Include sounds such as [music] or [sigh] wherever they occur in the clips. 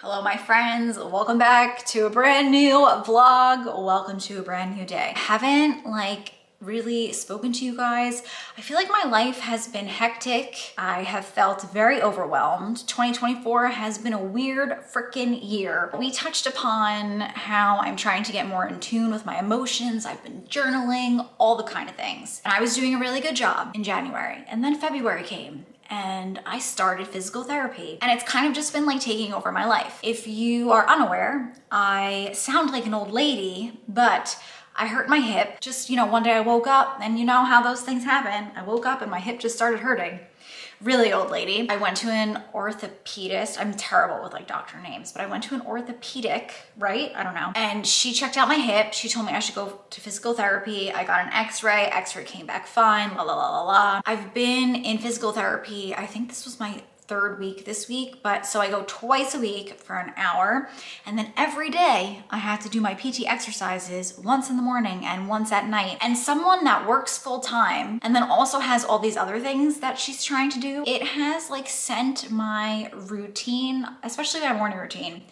Hello, my friends. Welcome back to a brand new vlog. Welcome to a brand new day. I haven't like really spoken to you guys. I feel like my life has been hectic. I have felt very overwhelmed. 2024 has been a weird freaking year. We touched upon how I'm trying to get more in tune with my emotions. I've been journaling, all the kind of things. And I was doing a really good job in January. And then February came and I started physical therapy. And it's kind of just been like taking over my life. If you are unaware, I sound like an old lady, but I hurt my hip. Just, you know, one day I woke up and you know how those things happen. I woke up and my hip just started hurting. Really old lady. I went to an orthopedist. I'm terrible with like doctor names, but I went to an orthopedic, right? I don't know. And she checked out my hip. She told me I should go to physical therapy. I got an x-ray. X-ray came back fine, la la la la la. I've been in physical therapy. I think this was my third week this week, but so I go twice a week for an hour. And then every day I have to do my PT exercises once in the morning and once at night. And someone that works full time and then also has all these other things that she's trying to do, it has like sent my routine, especially my morning routine,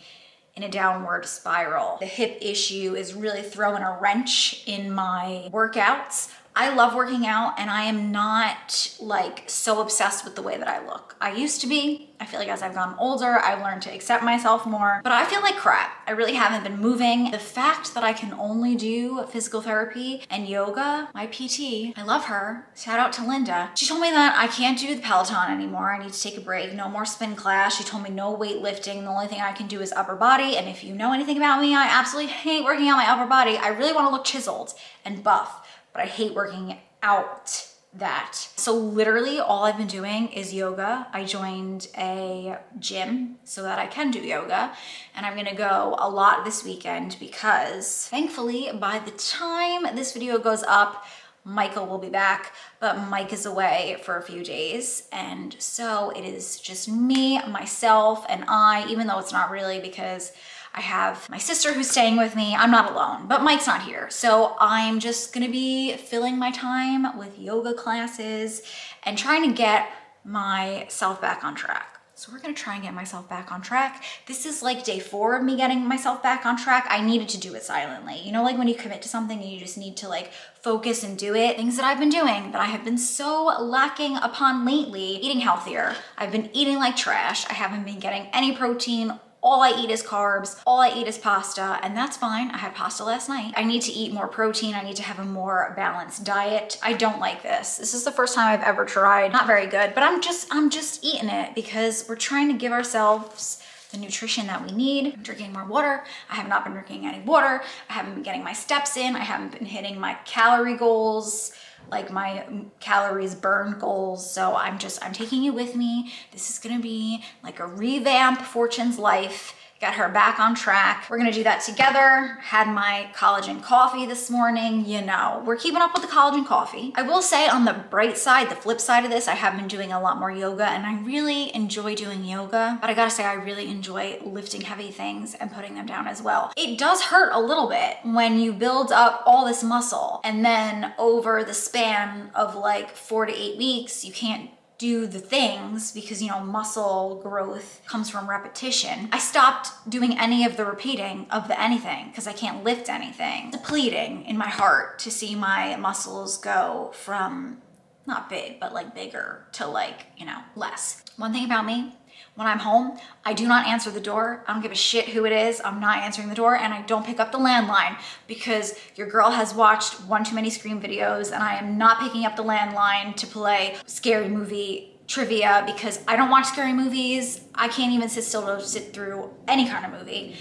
in a downward spiral. The hip issue is really throwing a wrench in my workouts. I love working out and I am not like so obsessed with the way that I look. I used to be. I feel like as I've gotten older, I've learned to accept myself more, but I feel like crap. I really haven't been moving. The fact that I can only do physical therapy and yoga, my PT, I love her. Shout out to Linda. She told me that I can't do the Peloton anymore. I need to take a break. No more spin class. She told me no weightlifting. The only thing I can do is upper body. And if you know anything about me, I absolutely hate working out my upper body. I really want to look chiseled and buff but I hate working out that. So literally all I've been doing is yoga. I joined a gym so that I can do yoga and I'm gonna go a lot this weekend because thankfully by the time this video goes up, Michael will be back, but Mike is away for a few days. And so it is just me, myself, and I, even though it's not really because I have my sister who's staying with me. I'm not alone, but Mike's not here. So I'm just gonna be filling my time with yoga classes and trying to get myself back on track. So we're gonna try and get myself back on track. This is like day four of me getting myself back on track. I needed to do it silently. You know, like when you commit to something and you just need to like focus and do it. Things that I've been doing that I have been so lacking upon lately. Eating healthier. I've been eating like trash. I haven't been getting any protein all I eat is carbs, all I eat is pasta, and that's fine. I had pasta last night. I need to eat more protein. I need to have a more balanced diet. I don't like this. This is the first time I've ever tried. Not very good, but I'm just, I'm just eating it because we're trying to give ourselves the nutrition that we need. I'm drinking more water. I have not been drinking any water. I haven't been getting my steps in. I haven't been hitting my calorie goals like my calories burned goals. So I'm just, I'm taking you with me. This is gonna be like a revamp Fortune's life get her back on track. We're gonna do that together. Had my collagen coffee this morning, you know, we're keeping up with the collagen coffee. I will say on the bright side, the flip side of this, I have been doing a lot more yoga and I really enjoy doing yoga, but I gotta say I really enjoy lifting heavy things and putting them down as well. It does hurt a little bit when you build up all this muscle and then over the span of like four to eight weeks, you can't do the things because you know muscle growth comes from repetition. I stopped doing any of the repeating of the anything because i can't lift anything. Depleting in my heart to see my muscles go from not big but like bigger to like you know less. One thing about me when I'm home, I do not answer the door. I don't give a shit who it is. I'm not answering the door and I don't pick up the landline because your girl has watched one too many Scream videos and I am not picking up the landline to play scary movie trivia because I don't watch scary movies. I can't even sit still to sit through any kind of movie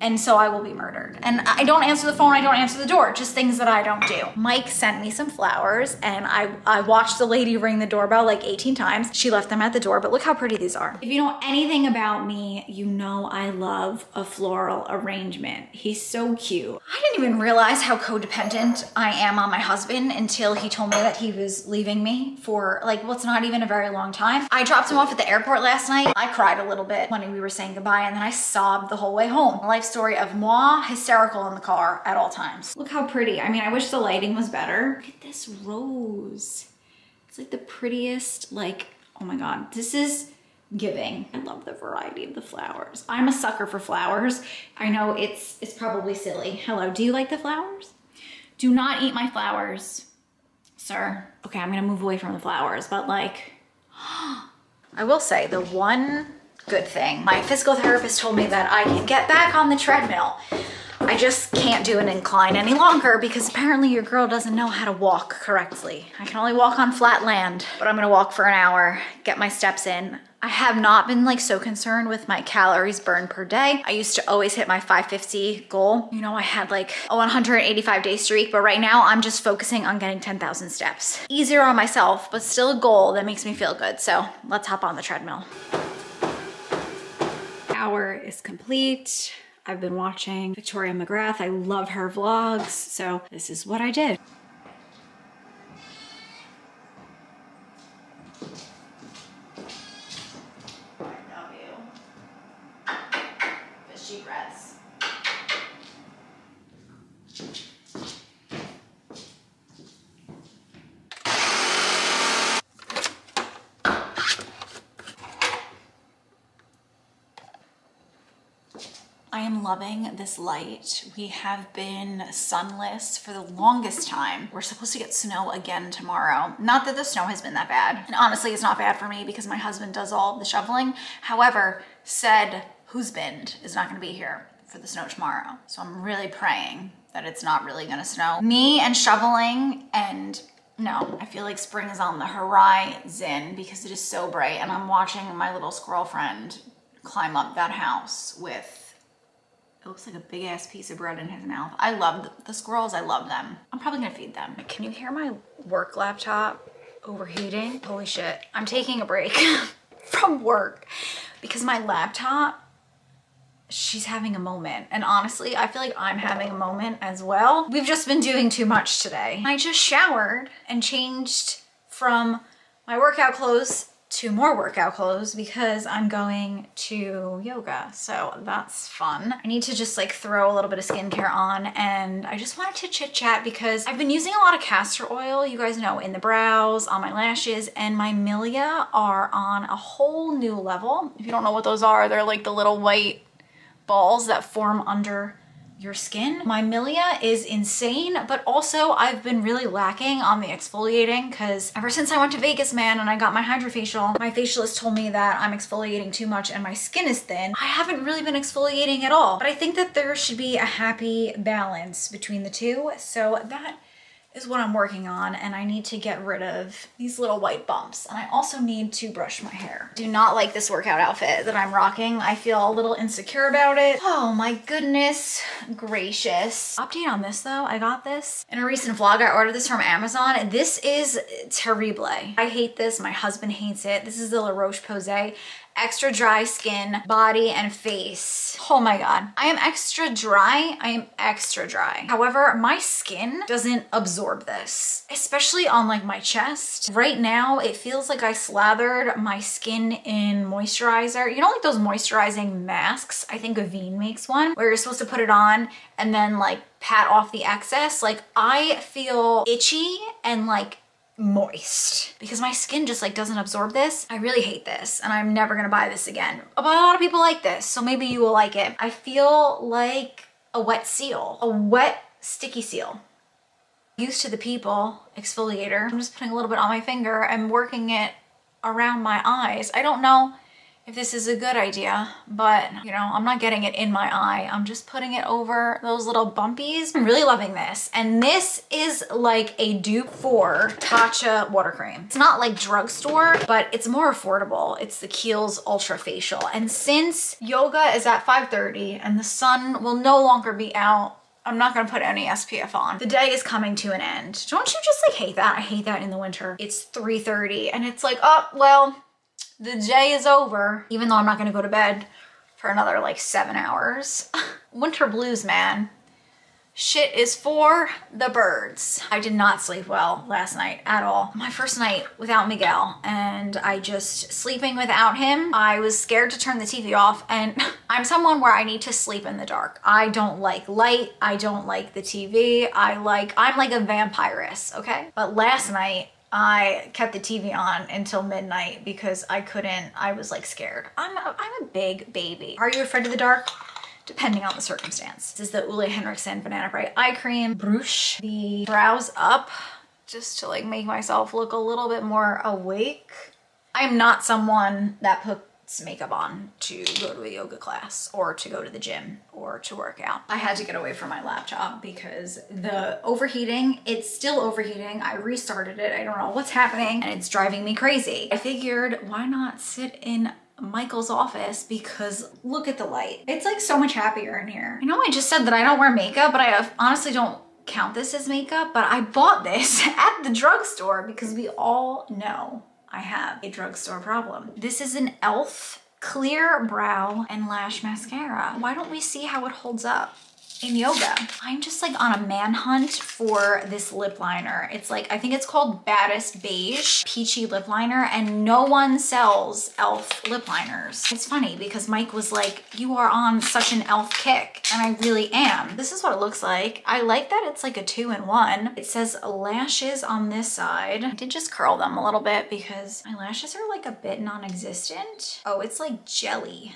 and so I will be murdered. And I don't answer the phone, I don't answer the door, just things that I don't do. Mike sent me some flowers and I, I watched the lady ring the doorbell like 18 times. She left them at the door, but look how pretty these are. If you know anything about me, you know I love a floral arrangement. He's so cute. I didn't even realize how codependent I am on my husband until he told me that he was leaving me for like, what's well, not even a very long time. I dropped him off at the airport last night. I cried a little bit when we were saying goodbye and then I sobbed the whole way home. Life's story of moi hysterical in the car at all times. Look how pretty. I mean, I wish the lighting was better. Look at this rose. It's like the prettiest, like, oh my God. This is giving. I love the variety of the flowers. I'm a sucker for flowers. I know it's it's probably silly. Hello, do you like the flowers? Do not eat my flowers, sir. Okay, I'm gonna move away from the flowers, but like, [gasps] I will say the one good thing, my physical therapist told me that I can get back on the treadmill. I just can't do an incline any longer because apparently your girl doesn't know how to walk correctly. I can only walk on flat land, but I'm gonna walk for an hour, get my steps in. I have not been like so concerned with my calories burned per day. I used to always hit my 550 goal. You know, I had like a 185 day streak, but right now I'm just focusing on getting 10,000 steps. Easier on myself, but still a goal that makes me feel good. So let's hop on the treadmill. Hour is complete. I've been watching Victoria McGrath. I love her vlogs, so this is what I did. I am loving this light. We have been sunless for the longest time. We're supposed to get snow again tomorrow. Not that the snow has been that bad. And honestly, it's not bad for me because my husband does all the shoveling. However, said husband is not gonna be here for the snow tomorrow. So I'm really praying that it's not really gonna snow. Me and shoveling and no, I feel like spring is on the horizon because it is so bright and I'm watching my little squirrel friend climb up that house with it looks like a big ass piece of bread in his mouth. I love the, squirrels. I love them. I'm probably gonna feed them. Can you hear my work laptop overheating? Holy shit. I'm taking a break [laughs] from work because my laptop, she's having a moment. And honestly, I feel like I'm having a moment as well. We've just been doing too much today. I just showered and changed from my workout clothes to more workout clothes because I'm going to yoga. So that's fun. I need to just like throw a little bit of skincare on and I just wanted to chit chat because I've been using a lot of castor oil, you guys know, in the brows, on my lashes, and my milia are on a whole new level. If you don't know what those are, they're like the little white balls that form under your skin. My milia is insane, but also I've been really lacking on the exfoliating because ever since I went to Vegas, man, and I got my hydrofacial, my facialist told me that I'm exfoliating too much and my skin is thin. I haven't really been exfoliating at all, but I think that there should be a happy balance between the two. So that is what I'm working on and I need to get rid of these little white bumps. And I also need to brush my hair. Do not like this workout outfit that I'm rocking. I feel a little insecure about it. Oh my goodness gracious. Update on this though, I got this in a recent vlog. I ordered this from Amazon. This is terrible. I hate this, my husband hates it. This is the La Roche-Posay extra dry skin, body, and face. Oh my God. I am extra dry. I am extra dry. However, my skin doesn't absorb this, especially on like my chest. Right now, it feels like I slathered my skin in moisturizer. You know like those moisturizing masks? I think Avene makes one where you're supposed to put it on and then like pat off the excess. Like I feel itchy and like moist because my skin just like doesn't absorb this. I really hate this and I'm never gonna buy this again. But a lot of people like this, so maybe you will like it. I feel like a wet seal, a wet sticky seal. Youth to the People exfoliator. I'm just putting a little bit on my finger and working it around my eyes. I don't know if this is a good idea, but you know, I'm not getting it in my eye. I'm just putting it over those little bumpies. I'm really loving this. And this is like a dupe for Tatcha water cream. It's not like drugstore, but it's more affordable. It's the Kiehl's Ultra Facial. And since yoga is at 5.30 and the sun will no longer be out I'm not gonna put any SPF on. The day is coming to an end. Don't you just like hate that? I hate that in the winter. It's 3.30 and it's like, oh, well, the day is over, even though I'm not gonna go to bed for another like seven hours. [laughs] Winter blues, man. Shit is for the birds. I did not sleep well last night at all. My first night without Miguel and I just sleeping without him. I was scared to turn the TV off and [laughs] I'm someone where I need to sleep in the dark. I don't like light. I don't like the TV. I like, I'm like a vampiress, okay? But last night I kept the TV on until midnight because I couldn't, I was like scared. I'm a, I'm a big baby. Are you afraid of the dark? Depending on the circumstance. This is the Ole Henriksen Banana Bright Eye Cream. Brush the brows up just to like make myself look a little bit more awake. I'm not someone that puts makeup on to go to a yoga class or to go to the gym or to work out. I had to get away from my laptop because the overheating, it's still overheating. I restarted it. I don't know what's happening and it's driving me crazy. I figured why not sit in Michael's office because look at the light. It's like so much happier in here. I know I just said that I don't wear makeup, but I honestly don't count this as makeup, but I bought this [laughs] at the drugstore because we all know I have a drugstore problem. This is an e.l.f. clear brow and lash mascara. Why don't we see how it holds up? In yoga. I'm just like on a manhunt for this lip liner. It's like, I think it's called Baddest Beige Peachy Lip Liner and no one sells e.l.f. lip liners. It's funny because Mike was like, you are on such an e.l.f. kick and I really am. This is what it looks like. I like that it's like a two in one. It says lashes on this side. I did just curl them a little bit because my lashes are like a bit non-existent. Oh, it's like jelly.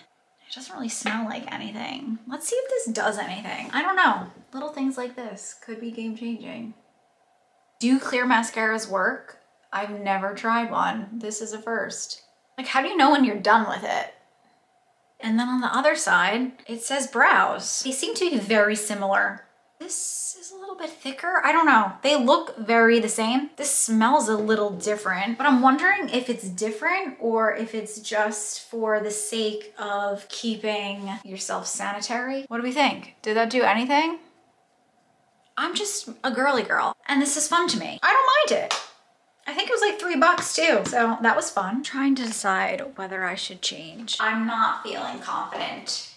It doesn't really smell like anything. Let's see if this does anything. I don't know. Little things like this could be game changing. Do clear mascaras work? I've never tried one. This is a first. Like, how do you know when you're done with it? And then on the other side, it says brows. They seem to be very similar. This is a little bit thicker. I don't know. They look very the same. This smells a little different, but I'm wondering if it's different or if it's just for the sake of keeping yourself sanitary. What do we think? Did that do anything? I'm just a girly girl and this is fun to me. I don't mind it. I think it was like three bucks too. So that was fun. trying to decide whether I should change. I'm not feeling confident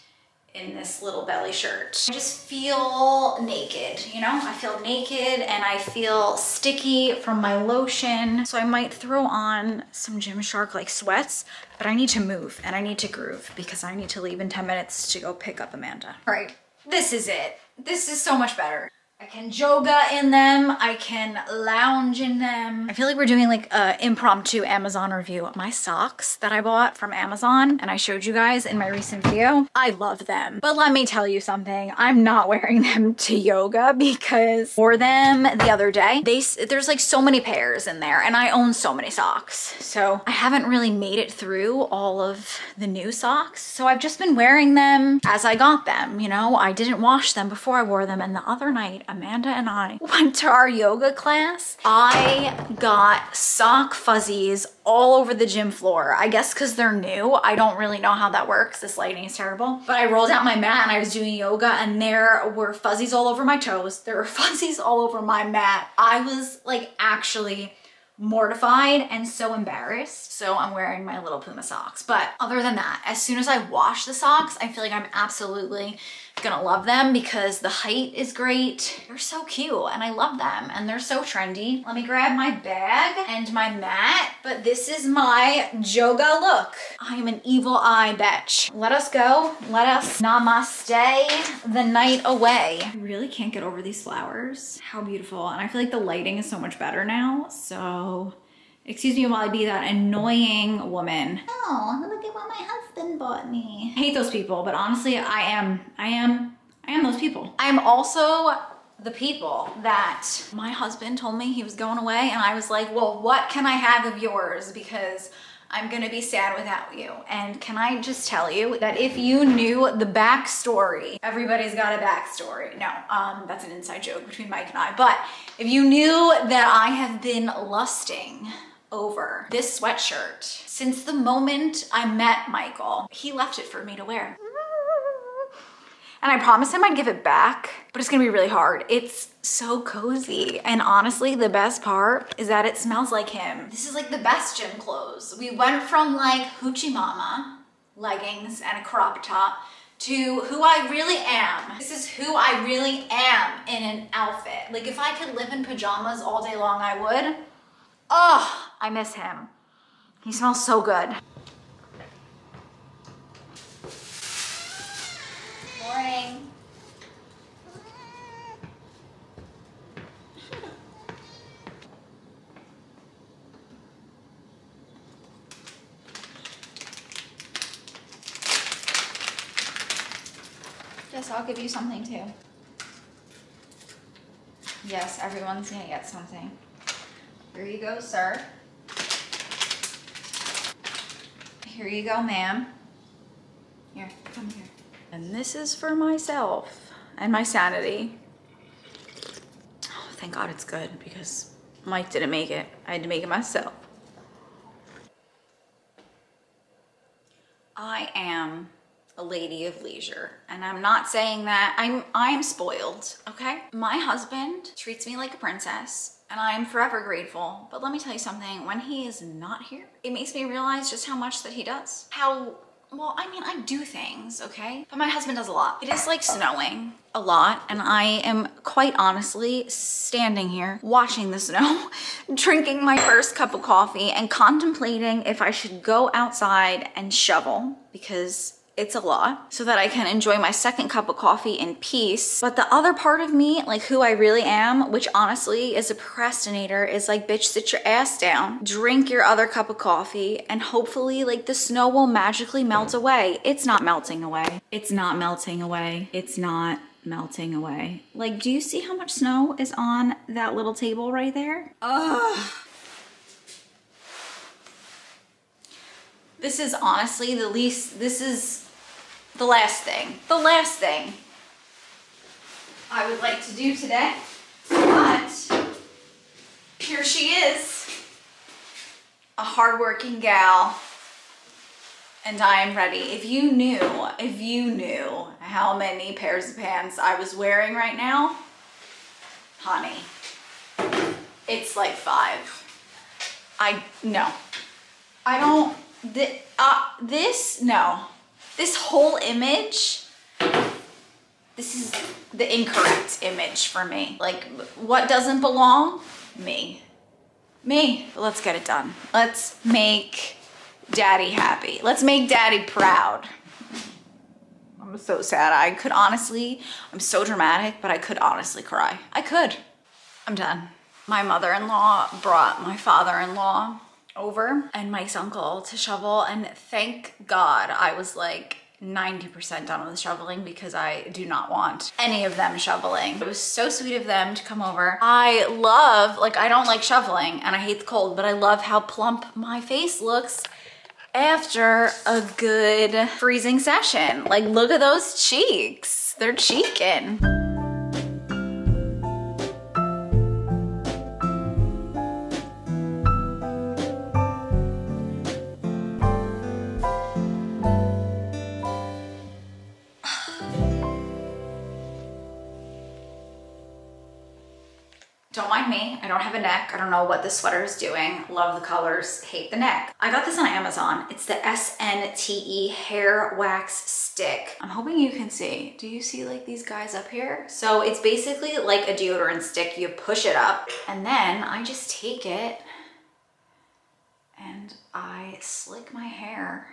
in this little belly shirt. I just feel naked, you know? I feel naked and I feel sticky from my lotion. So I might throw on some Gymshark like sweats, but I need to move and I need to groove because I need to leave in 10 minutes to go pick up Amanda. All right, this is it. This is so much better. I can yoga in them. I can lounge in them. I feel like we're doing like a impromptu Amazon review. My socks that I bought from Amazon and I showed you guys in my recent video, I love them. But let me tell you something. I'm not [laughs] wearing them to yoga because for them the other day, they there's like so many pairs in there and I own so many socks. So I haven't really made it through all of the new socks. So I've just been wearing them as I got them, you know? I didn't wash them before I wore them and the other night Amanda and I [laughs] went to our yoga class. I got sock fuzzies all over the gym floor. I guess because they're new. I don't really know how that works. This lighting is terrible. But I rolled out my mat and I was doing yoga and there were fuzzies all over my toes. There were [laughs] fuzzies all over my mat. I was like actually mortified and so embarrassed. So I'm wearing my little Puma socks. But other than that, as soon as I wash the socks, I feel like I'm absolutely gonna love them because the height is great. They're so cute and I love them and they're so trendy. Let me grab my bag and my mat, but this is my yoga look. I am an evil eye bitch. Let us go. Let us namaste the night away. I really can't get over these flowers. How beautiful. And I feel like the lighting is so much better now. So Excuse me while I be that annoying woman. Oh, look at what my husband bought me. I hate those people, but honestly, I am, I am, I am those people. I'm also the people that my husband told me he was going away and I was like, well, what can I have of yours? Because I'm gonna be sad without you. And can I just tell you that if you knew the backstory, everybody's got a backstory. No, um, that's an inside joke between Mike and I. But if you knew that I have been lusting over this sweatshirt. Since the moment I met Michael, he left it for me to wear. And I promised him I'd give it back, but it's gonna be really hard. It's so cozy. And honestly, the best part is that it smells like him. This is like the best gym clothes. We went from like Hoochie Mama, leggings and a crop top, to who I really am. This is who I really am in an outfit. Like if I could live in pajamas all day long, I would. Oh, I miss him. He smells so good. Morning. Yes, I'll give you something too. Yes, everyone's gonna get something. Here you go, sir. Here you go, ma'am. Here, come here. And this is for myself and my sanity. Oh, thank God it's good because Mike didn't make it. I had to make it myself. I am a lady of leisure and I'm not saying that I'm I am spoiled, okay? My husband treats me like a princess and I am forever grateful. But let me tell you something, when he is not here, it makes me realize just how much that he does. How well, I mean, I do things, okay? But my husband does a lot. It is like snowing a lot, and I am quite honestly standing here watching the snow, [laughs] drinking my first cup of coffee, and contemplating if I should go outside and shovel because it's a lot so that I can enjoy my second cup of coffee in peace. But the other part of me, like who I really am, which honestly is a procrastinator, is like, bitch, sit your ass down, drink your other cup of coffee, and hopefully like the snow will magically melt away. It's not melting away. It's not melting away. It's not melting away. Like, do you see how much snow is on that little table right there? Ugh. This is honestly the least, this is the last thing, the last thing I would like to do today. But here she is, a hardworking gal, and I am ready. If you knew, if you knew how many pairs of pants I was wearing right now, honey, it's like five. I, no, I don't, th uh, this, no this whole image, this is the incorrect image for me. Like what doesn't belong? Me. Me. Let's get it done. Let's make daddy happy. Let's make daddy proud. I'm so sad. I could honestly, I'm so dramatic, but I could honestly cry. I could. I'm done. My mother-in-law brought my father-in-law over and Mike's uncle to shovel and thank God I was like 90% done with shoveling because I do not want any of them shoveling. It was so sweet of them to come over. I love, like I don't like shoveling and I hate the cold, but I love how plump my face looks after a good freezing session. Like look at those cheeks, they're cheeking. Me, I don't have a neck. I don't know what this sweater is doing. Love the colors, hate the neck. I got this on Amazon. It's the SNTE hair wax stick. I'm hoping you can see. Do you see like these guys up here? So it's basically like a deodorant stick. You push it up and then I just take it and I slick my hair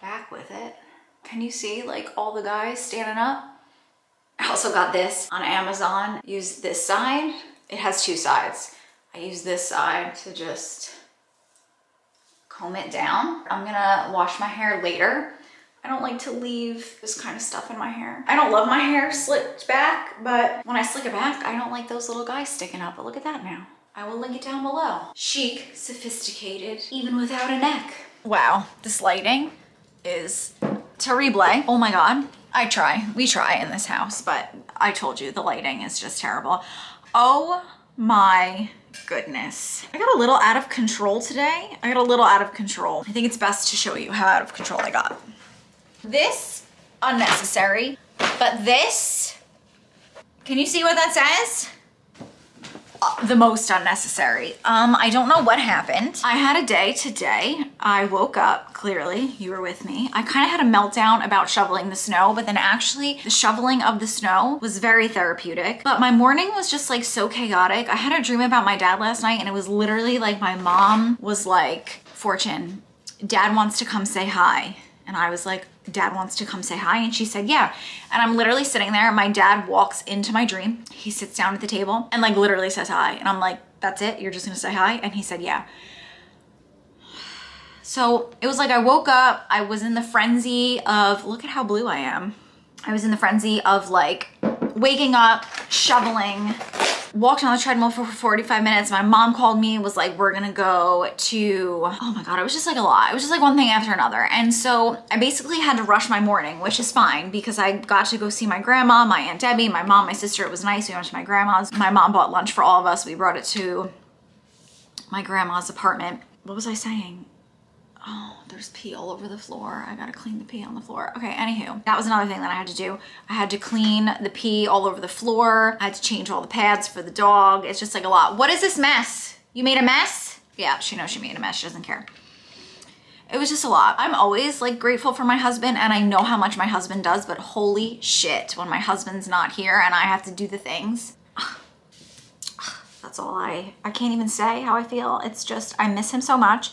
back with it. Can you see like all the guys standing up? I also got this on Amazon. Use this side. It has two sides. I use this side to just comb it down. I'm gonna wash my hair later. I don't like to leave this kind of stuff in my hair. I don't love my hair slicked back, but when I slick it back, I don't like those little guys sticking up. But look at that now. I will link it down below. Chic, sophisticated, even without a neck. Wow, this lighting is terrible. Oh my God. I try, we try in this house, but I told you the lighting is just terrible. Oh my goodness. I got a little out of control today. I got a little out of control. I think it's best to show you how out of control I got. This, unnecessary, but this, can you see what that says? Uh, the most unnecessary. Um, I don't know what happened. I had a day today. I woke up, clearly, you were with me. I kind of had a meltdown about shoveling the snow, but then actually the shoveling of the snow was very therapeutic. But my morning was just like so chaotic. I had a dream about my dad last night and it was literally like my mom was like, Fortune, dad wants to come say hi. And I was like, dad wants to come say hi. And she said, yeah. And I'm literally sitting there. My dad walks into my dream. He sits down at the table and like literally says hi. And I'm like, that's it? You're just gonna say hi? And he said, yeah. So it was like I woke up, I was in the frenzy of, look at how blue I am. I was in the frenzy of like waking up, shoveling, walked on the treadmill for 45 minutes. My mom called me was like, we're gonna go to, oh my God, it was just like a lot. It was just like one thing after another. And so I basically had to rush my morning, which is fine because I got to go see my grandma, my Aunt Debbie, my mom, my sister. It was nice. We went to my grandma's. My mom bought lunch for all of us. We brought it to my grandma's apartment. What was I saying? Oh, there's pee all over the floor. I gotta clean the pee on the floor. Okay, anywho, that was another thing that I had to do. I had to clean the pee all over the floor. I had to change all the pads for the dog. It's just like a lot. What is this mess? You made a mess? Yeah, she knows she made a mess. She doesn't care. It was just a lot. I'm always like grateful for my husband and I know how much my husband does, but holy shit, when my husband's not here and I have to do the things, [sighs] that's all I, I can't even say how I feel. It's just, I miss him so much.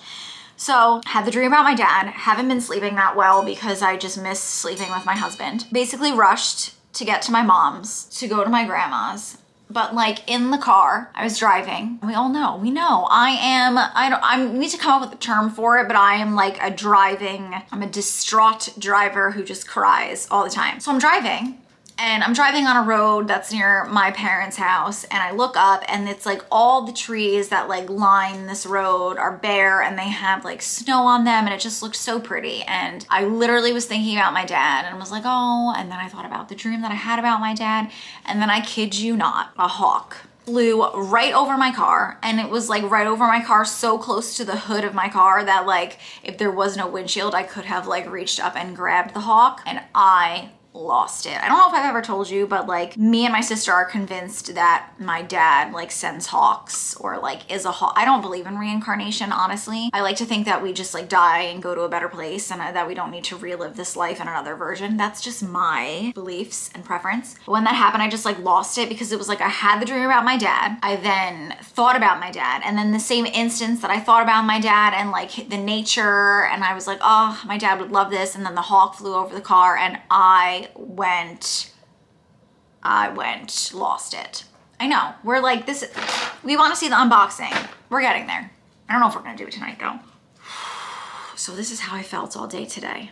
So had the dream about my dad, haven't been sleeping that well because I just miss sleeping with my husband. Basically rushed to get to my mom's, to go to my grandma's. But like in the car, I was driving. We all know, we know. I am, I don't, I need to come up with a term for it, but I am like a driving, I'm a distraught driver who just cries all the time. So I'm driving and I'm driving on a road that's near my parents' house and I look up and it's like all the trees that like line this road are bare and they have like snow on them and it just looks so pretty. And I literally was thinking about my dad and was like oh and then I thought about the dream that I had about my dad and then I kid you not a hawk flew right over my car and it was like right over my car so close to the hood of my car that like if there was no windshield I could have like reached up and grabbed the hawk and I lost it. I don't know if I've ever told you, but like me and my sister are convinced that my dad like sends hawks or like is a hawk. I don't believe in reincarnation, honestly. I like to think that we just like die and go to a better place and uh, that we don't need to relive this life in another version. That's just my beliefs and preference. When that happened, I just like lost it because it was like I had the dream about my dad. I then thought about my dad and then the same instance that I thought about my dad and like the nature and I was like, oh, my dad would love this. And then the hawk flew over the car and I went, I went, lost it. I know, we're like this, we wanna see the unboxing. We're getting there. I don't know if we're gonna do it tonight though. [sighs] So this is how I felt all day today.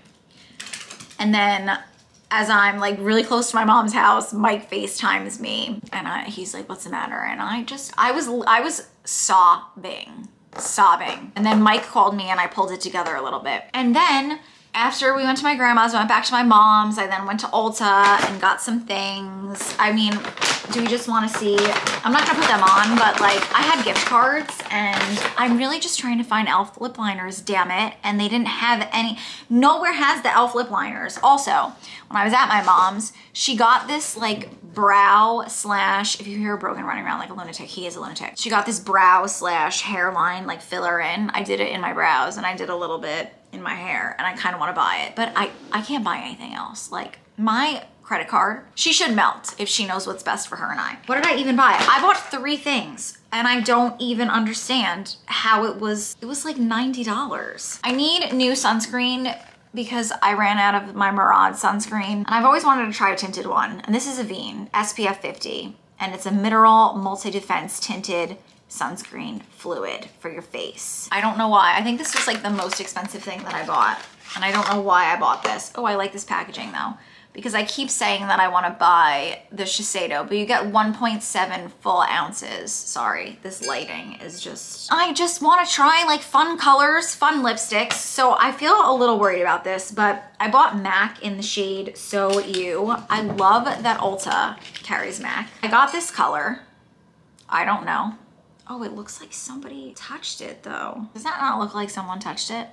And then as I'm like really close to my mom's house, Mike FaceTimes me and I, he's like, what's the matter? And I just, I was, I was sobbing, sobbing. And then Mike called me and I pulled it together a little bit. And then after we went to my grandma's, went back to my mom's. I then went to Ulta and got some things. I mean, do we just want to see? I'm not gonna put them on, but like I had gift cards and I'm really just trying to find e.l.f. lip liners, damn it. And they didn't have any, nowhere has the e.l.f. lip liners. Also, when I was at my mom's, she got this like brow slash, if you hear Brogan running around like a lunatic, he is a lunatic. She got this brow slash hairline like filler in. I did it in my brows and I did a little bit in my hair and I kind of want to buy it, but I, I can't buy anything else. Like my credit card, she should melt if she knows what's best for her and I. What did I even buy? I bought three things and I don't even understand how it was, it was like $90. I need new sunscreen because I ran out of my Murad sunscreen and I've always wanted to try a tinted one. And this is Avene SPF 50 and it's a mineral multi-defense tinted sunscreen fluid for your face. I don't know why. I think this was like the most expensive thing that I bought. And I don't know why I bought this. Oh, I like this packaging though. Because I keep saying that I want to buy the Shiseido, but you get 1.7 full ounces. Sorry, this lighting is just... I just want to try like fun colors, fun lipsticks. So I feel a little worried about this, but I bought MAC in the shade So You. I love that Ulta carries MAC. I got this color. I don't know. Oh, it looks like somebody touched it though. Does that not look like someone touched it?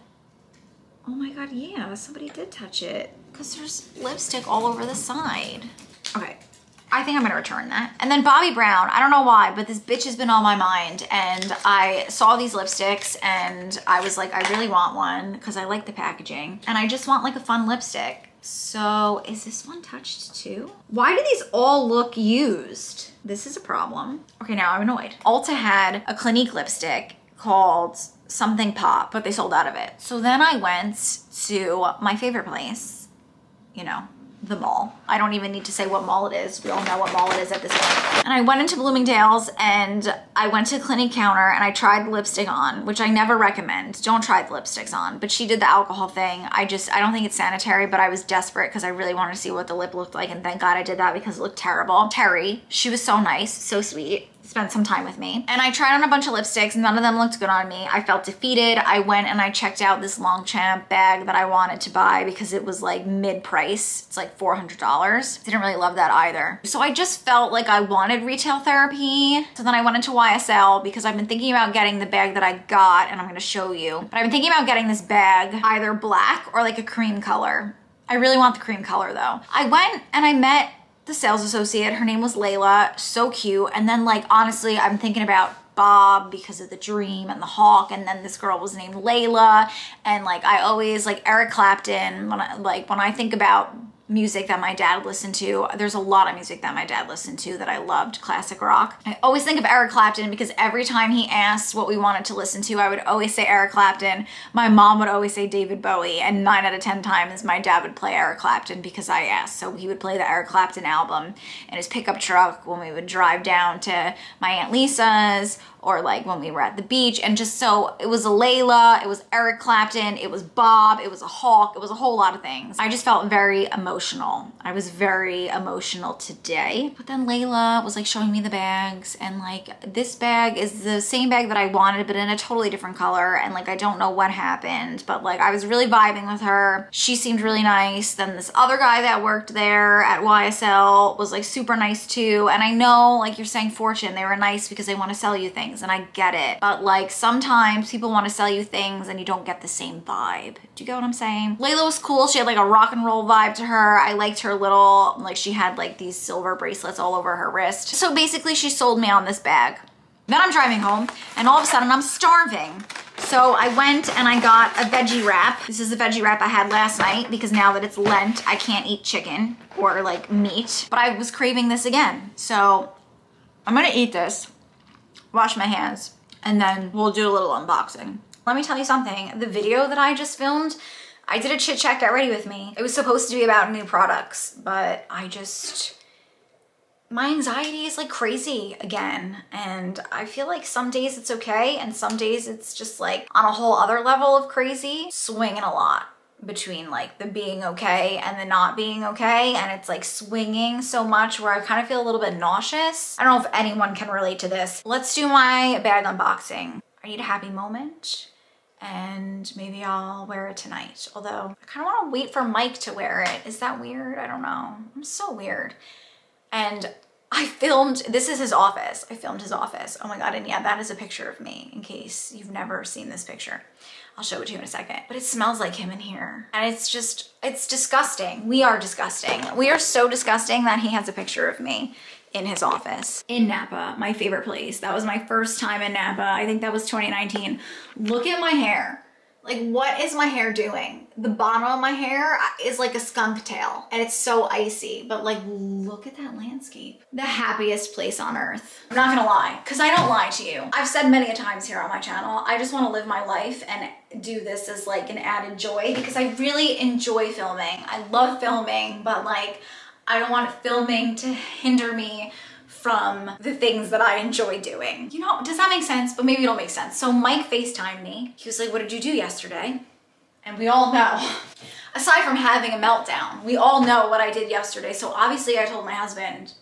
Oh my God, yeah, somebody did touch it because there's lipstick all over the side. Okay, I think I'm gonna return that. And then Bobbi Brown, I don't know why, but this bitch has been on my mind and I saw these lipsticks and I was like, I really want one because I like the packaging and I just want like a fun lipstick. So is this one touched too? Why do these all look used? This is a problem. Okay, now I'm annoyed. Ulta had a Clinique lipstick called something pop, but they sold out of it. So then I went to my favorite place, you know, the mall. I don't even need to say what mall it is. We all know what mall it is at this point. And I went into Bloomingdale's and I went to Clinique counter and I tried lipstick on, which I never recommend. Don't try the lipsticks on. But she did the alcohol thing. I just, I don't think it's sanitary, but I was desperate because I really wanted to see what the lip looked like. And thank God I did that because it looked terrible. Terry, she was so nice, so sweet spent some time with me. And I tried on a bunch of lipsticks. None of them looked good on me. I felt defeated. I went and I checked out this Longchamp bag that I wanted to buy because it was like mid-price. It's like $400. Didn't really love that either. So I just felt like I wanted retail therapy. So then I went into YSL because I've been thinking about getting the bag that I got and I'm gonna show you. But I've been thinking about getting this bag either black or like a cream color. I really want the cream color though. I went and I met the sales associate. Her name was Layla. So cute. And then like, honestly, I'm thinking about Bob because of the dream and the hawk and then this girl was named Layla and like I always like Eric Clapton when I like when I think about music that my dad listened to. There's a lot of music that my dad listened to that I loved, classic rock. I always think of Eric Clapton because every time he asked what we wanted to listen to, I would always say Eric Clapton. My mom would always say David Bowie, and nine out of 10 times my dad would play Eric Clapton because I asked. So he would play the Eric Clapton album in his pickup truck when we would drive down to my Aunt Lisa's or like when we were at the beach and just so it was a Layla, it was Eric Clapton, it was Bob, it was a Hawk, it was a whole lot of things. I just felt very emotional. I was very emotional today. But then Layla was like showing me the bags and like this bag is the same bag that I wanted but in a totally different color and like I don't know what happened but like I was really vibing with her. She seemed really nice. Then this other guy that worked there at YSL was like super nice too and I know like you're saying fortune they were nice because they want to sell you things things and I get it. But like sometimes people want to sell you things and you don't get the same vibe. Do you get what I'm saying? Layla was cool. She had like a rock and roll vibe to her. I liked her little, like she had like these silver bracelets all over her wrist. So basically she sold me on this bag. Then I'm driving home and all of a sudden I'm starving. So I went and I got a veggie wrap. This is the veggie wrap I had last night because now that it's Lent, I can't eat chicken or like meat. But I was craving this again. So I'm gonna eat this wash my hands, and then we'll do a little unboxing. Let me tell you something. The video that I just filmed, I did a chit chat get ready with me. It was supposed to be about new products, but I just, my anxiety is like crazy again. And I feel like some days it's okay and some days it's just like on a whole other level of crazy, swinging a lot between like the being okay and the not being okay and it's like swinging so much where I kind of feel a little bit nauseous. I don't know if anyone can relate to this. Let's do my bag unboxing. I need a happy moment and maybe I'll wear it tonight. Although I kind of want to wait for Mike to wear it. Is that weird? I don't know. I'm so weird. And I filmed, this is his office. I filmed his office. Oh my God. And yeah, that is a picture of me in case you've never seen this picture. I'll show it to you in a second. But it smells like him in here. And it's just, it's disgusting. We are disgusting. We are so disgusting that he has a picture of me in his office. In Napa, my favorite place. That was my first time in Napa. I think that was 2019. Look at my hair. Like what is my hair doing? The bottom of my hair is like a skunk tail and it's so icy, but like look at that landscape. The happiest place on earth. I'm not gonna lie, cause I don't lie to you. I've said many a times here on my channel, I just wanna live my life and do this as like an added joy because I really enjoy filming. I love filming, but like I don't want filming to hinder me from the things that I enjoy doing. You know, does that make sense? But maybe it'll make sense. So Mike FaceTimed me. He was like, what did you do yesterday? And we all know, [laughs] aside from having a meltdown, we all know what I did yesterday. So obviously I told my husband,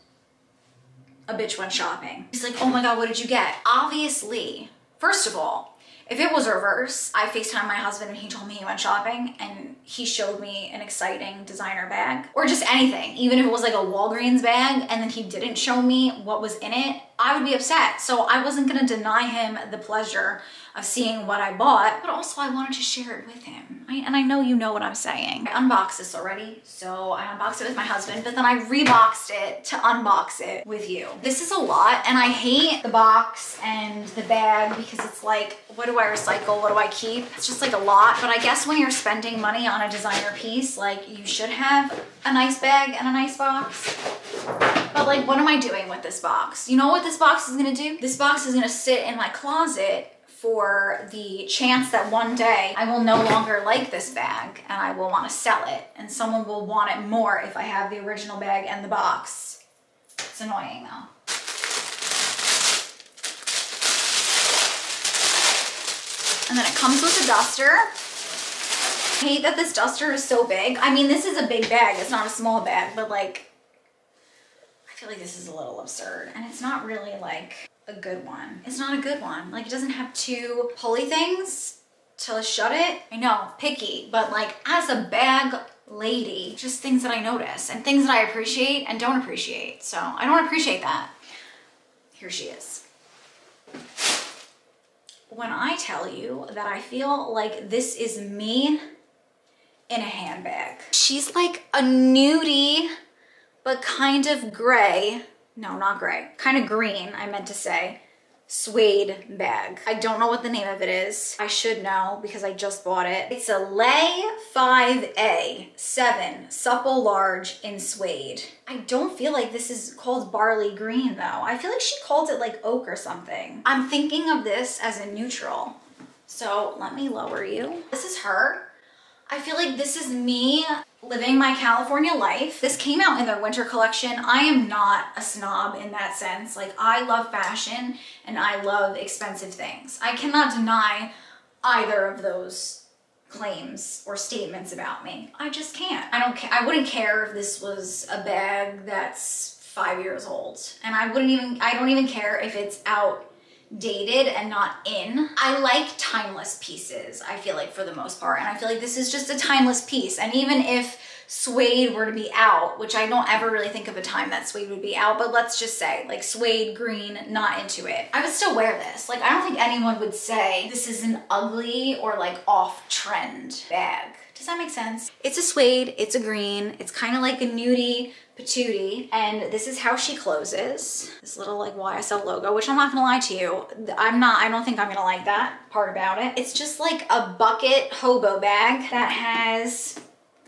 a bitch went shopping. He's like, oh my God, what did you get? Obviously, first of all, if it was reverse, I FaceTime my husband and he told me he went shopping and he showed me an exciting designer bag or just anything, even if it was like a Walgreens bag and then he didn't show me what was in it, I would be upset. So I wasn't gonna deny him the pleasure of seeing what I bought, but also I wanted to share it with him. I, and I know you know what I'm saying. I unboxed this already, so I unboxed it with my husband, but then I reboxed it to unbox it with you. This is a lot, and I hate the box and the bag because it's like, what do I recycle? What do I keep? It's just like a lot, but I guess when you're spending money on a designer piece, like you should have a nice bag and a nice box. But like, what am I doing with this box? You know what this box is gonna do? This box is gonna sit in my closet for the chance that one day I will no longer like this bag and I will want to sell it and someone will want it more if I have the original bag and the box. It's annoying though. And then it comes with a duster. Hate that this duster is so big. I mean, this is a big bag. It's not a small bag, but like, I feel like this is a little absurd. And it's not really like a good one. It's not a good one. Like it doesn't have two pulley things to shut it. I know, picky, but like as a bag lady, just things that I notice and things that I appreciate and don't appreciate. So I don't appreciate that. Here she is. When I tell you that I feel like this is me in a handbag. She's like a nudie, but kind of gray no, not gray, kind of green, I meant to say, suede bag. I don't know what the name of it is. I should know because I just bought it. It's a Lay 5A 7 supple large in suede. I don't feel like this is called barley green though. I feel like she called it like oak or something. I'm thinking of this as a neutral. So let me lower you. This is her. I feel like this is me living my California life. This came out in their winter collection. I am not a snob in that sense. Like I love fashion and I love expensive things. I cannot deny either of those claims or statements about me. I just can't. I don't care. I wouldn't care if this was a bag that's five years old. And I wouldn't even, I don't even care if it's out dated and not in. I like timeless pieces, I feel like for the most part. And I feel like this is just a timeless piece. And even if suede were to be out, which I don't ever really think of a time that suede would be out, but let's just say like suede, green, not into it. I would still wear this. Like I don't think anyone would say this is an ugly or like off trend bag. Does that make sense? It's a suede, it's a green, it's kind of like a nudie patootie and this is how she closes this little like YSL logo which I'm not gonna lie to you I'm not I don't think I'm gonna like that part about it it's just like a bucket hobo bag that has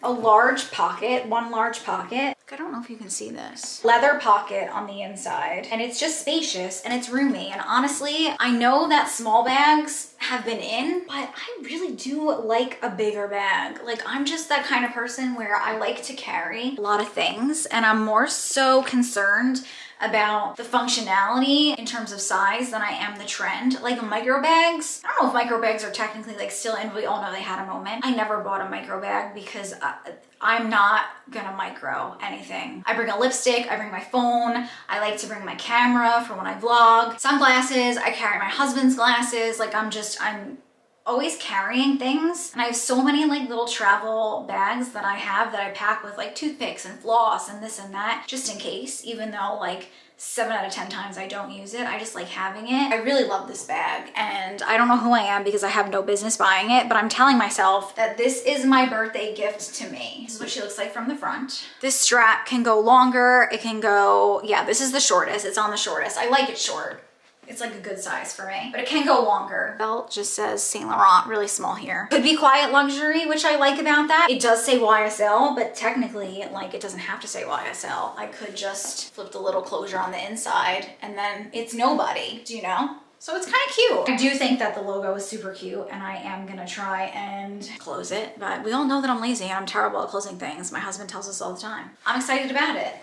a large pocket, one large pocket. I don't know if you can see this. Leather pocket on the inside. And it's just spacious and it's roomy. And honestly, I know that small bags have been in, but I really do like a bigger bag. Like I'm just that kind of person where I like to carry a lot of things and I'm more so concerned about the functionality in terms of size than I am the trend. Like micro bags, I don't know if micro bags are technically like still in, we all know they had a moment. I never bought a micro bag because I, I'm not gonna micro anything. I bring a lipstick, I bring my phone, I like to bring my camera for when I vlog, sunglasses, I carry my husband's glasses, like I'm just, I'm always carrying things and I have so many like little travel bags that I have that I pack with like toothpicks and floss and this and that just in case even though like seven out of 10 times I don't use it. I just like having it. I really love this bag and I don't know who I am because I have no business buying it, but I'm telling myself that this is my birthday gift to me. This is what she looks like from the front. This strap can go longer. It can go, yeah, this is the shortest. It's on the shortest. I like it short. It's like a good size for me, but it can go longer. Belt just says Saint Laurent, really small here. Could be quiet luxury, which I like about that. It does say YSL, but technically, like, it doesn't have to say YSL. I could just flip the little closure on the inside and then it's nobody, do you know? So it's kind of cute. I do think that the logo is super cute and I am gonna try and close it, but we all know that I'm lazy and I'm terrible at closing things. My husband tells us all the time. I'm excited about it.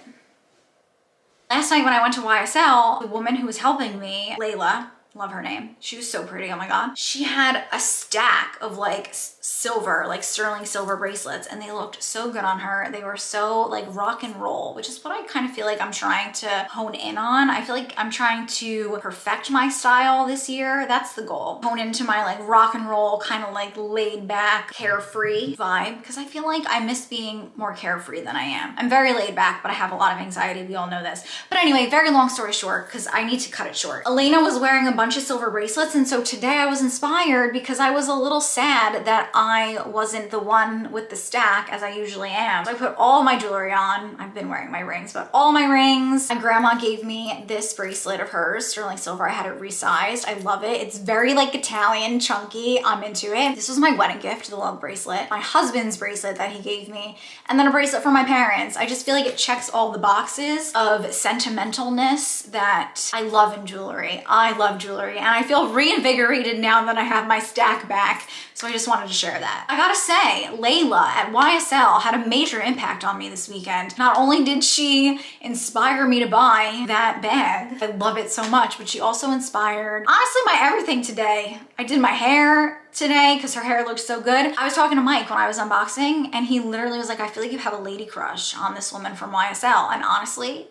Last night when I went to YSL, the woman who was helping me, Layla, love her name. She was so pretty, oh my God. She had a stack of like silver, like sterling silver bracelets and they looked so good on her. They were so like rock and roll, which is what I kind of feel like I'm trying to hone in on. I feel like I'm trying to perfect my style this year. That's the goal. Hone into my like rock and roll, kind of like laid back, carefree vibe because I feel like I miss being more carefree than I am. I'm very laid back, but I have a lot of anxiety. We all know this. But anyway, very long story short, because I need to cut it short. Elena was wearing a bunch of silver bracelets and so today I was inspired because I was a little sad that I wasn't the one with the stack as I usually am. So I put all my jewelry on. I've been wearing my rings, but all my rings. My grandma gave me this bracelet of hers, sterling silver. I had it resized. I love it. It's very like Italian, chunky. I'm into it. This was my wedding gift, the love bracelet. My husband's bracelet that he gave me, and then a bracelet for my parents. I just feel like it checks all the boxes of sentimentalness that I love in jewelry. I love jewelry jewelry and I feel reinvigorated now that I have my stack back. So I just wanted to share that. I gotta say, Layla at YSL had a major impact on me this weekend. Not only did she inspire me to buy that bag, I love it so much, but she also inspired, honestly, my everything today. I did my hair today because her hair looked so good. I was talking to Mike when I was unboxing and he literally was like, I feel like you have a lady crush on this woman from YSL. And honestly,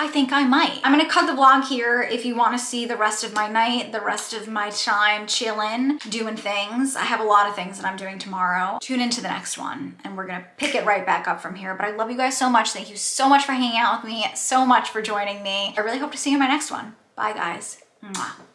I think I might. I'm gonna cut the vlog here if you wanna see the rest of my night, the rest of my time chilling, doing things. I have a lot of things that I'm doing tomorrow. Tune into the next one and we're gonna pick it right back up from here. But I love you guys so much. Thank you so much for hanging out with me, so much for joining me. I really hope to see you in my next one. Bye guys. Mwah.